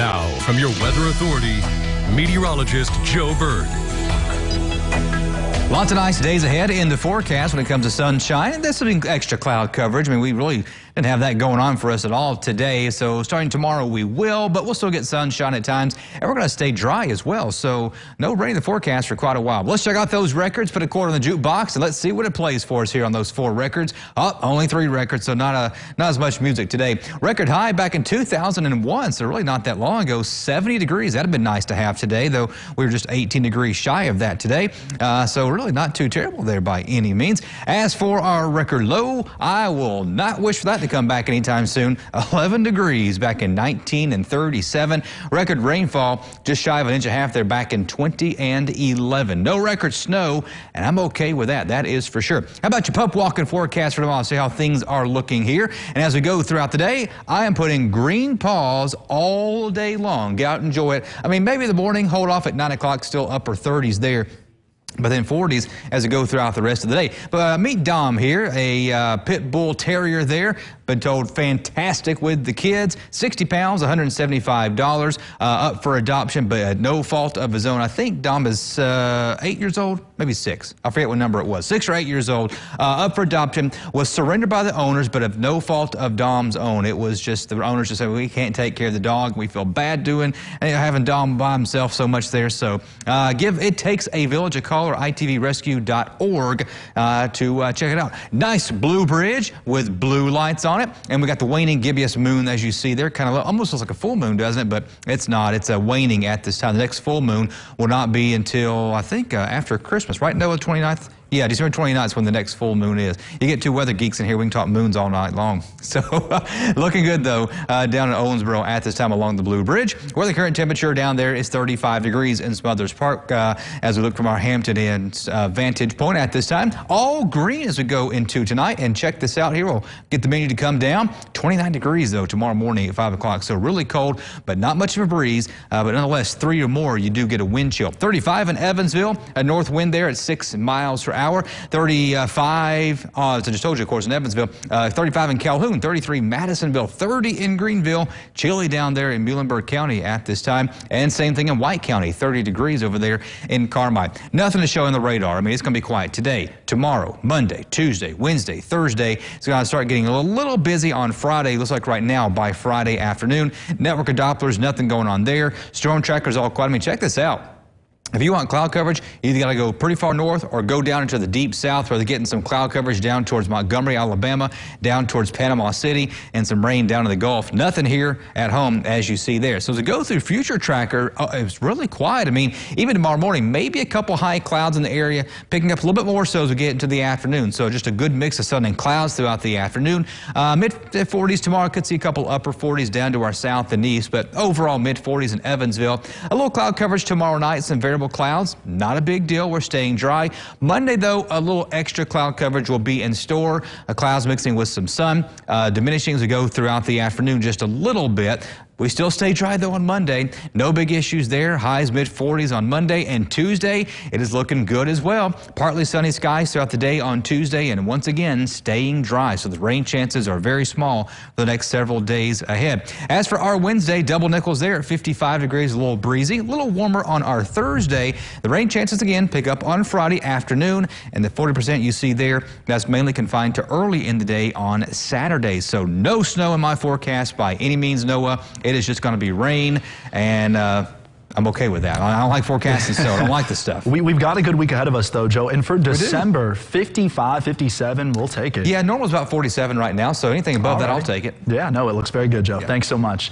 Now, from your weather authority, meteorologist Joe Berg. Lots of nice days ahead in the forecast when it comes to sunshine. There's some extra cloud coverage. I mean, we really didn't have that going on for us at all today. So starting tomorrow, we will, but we'll still get sunshine at times. And we're going to stay dry as well. So no rain in the forecast for quite a while. But let's check out those records, put a quarter in the jukebox, and let's see what it plays for us here on those four records. Oh, only three records, so not, a, not as much music today. Record high back in 2001, so really not that long ago, 70 degrees. That'd have been nice to have today, though we were just 18 degrees shy of that today. Uh, so really not too terrible there by any means. As for our record low, I will not wish for that to come back anytime soon. 11 degrees back in 19 and 37. Record rainfall just shy of an inch and a half there back in 20 and 11. No record snow, and I'm okay with that. That is for sure. How about your pup walking forecast for tomorrow? See how things are looking here. And as we go throughout the day, I am putting green paws all day long. Get out and enjoy it. I mean, maybe the morning, hold off at 9 o'clock, still upper 30s there but then 40s as we go throughout the rest of the day. But uh, meet Dom here, a uh, pit bull terrier there. Been told fantastic with the kids. 60 pounds, $175 uh, up for adoption, but no fault of his own. I think Dom is uh, eight years old, maybe six. I forget what number it was. Six or eight years old, uh, up for adoption, was surrendered by the owners, but of no fault of Dom's own. It was just the owners just said, we can't take care of the dog. We feel bad doing having Dom by himself so much there. So uh, give It Takes a Village a call or itvrescue.org uh, to uh, check it out. Nice blue bridge with blue lights on it. And we got the waning gibbous moon, as you see there. Kind of almost looks like a full moon, doesn't it? But it's not. It's a waning at this time. The next full moon will not be until, I think, uh, after Christmas, right? Noah, 29th? Yeah, December 29th is when the next full moon is. You get two weather geeks in here. We can talk moons all night long. So looking good, though, uh, down in Owensboro at this time along the Blue Bridge. Where the current temperature down there is 35 degrees in Smothers Park uh, as we look from our Hampton Inn uh, vantage point at this time. All green as we go into tonight. And check this out here. We'll get the menu to come down. 29 degrees, though, tomorrow morning at 5 o'clock. So really cold, but not much of a breeze. Uh, but nonetheless, three or more, you do get a wind chill. 35 in Evansville, a north wind there at 6 miles per hour. 35, uh, as I just told you, of course, in Evansville. Uh, 35 in Calhoun, 33 Madisonville, 30 in Greenville. Chilly down there in Muhlenberg County at this time. And same thing in White County, 30 degrees over there in Carmi. Nothing to show on the radar. I mean, it's going to be quiet today, tomorrow, Monday, Tuesday, Wednesday, Thursday. It's going to start getting a little busy on Friday. Looks like right now by Friday afternoon. Network of Dopplers, nothing going on there. Storm trackers all quiet. I mean, check this out. If you want cloud coverage, you either got to go pretty far north or go down into the deep south where they're getting some cloud coverage down towards Montgomery, Alabama, down towards Panama City, and some rain down in the Gulf. Nothing here at home as you see there. So as we go through Future Tracker, uh, it's really quiet. I mean, even tomorrow morning, maybe a couple high clouds in the area, picking up a little bit more so as we get into the afternoon. So just a good mix of sun and clouds throughout the afternoon. Uh, mid 40s tomorrow, could see a couple upper 40s down to our south and east, but overall mid 40s in Evansville. A little cloud coverage tomorrow night, some variable clouds. Not a big deal. We're staying dry. Monday, though, a little extra cloud coverage will be in store. A clouds mixing with some sun, uh, diminishing as we go throughout the afternoon just a little bit. We still stay dry though on Monday. No big issues there. Highs mid 40s on Monday and Tuesday. It is looking good as well. Partly sunny skies throughout the day on Tuesday and once again staying dry. So the rain chances are very small for the next several days ahead. As for our Wednesday, double nickels there at 55 degrees, a little breezy, a little warmer on our Thursday. The rain chances again pick up on Friday afternoon and the 40% you see there, that's mainly confined to early in the day on Saturday. So no snow in my forecast by any means, Noah. Is just going to be rain and uh, I'm okay with that. I don't like forecasting so I don't like this stuff. We, we've got a good week ahead of us, though, Joe. And for December, 55, 57, we'll take it. Yeah, normal's about 47 right now, so anything above that. I'll take it. Yeah, no, it looks very good, Joe. Yeah. Thanks so much.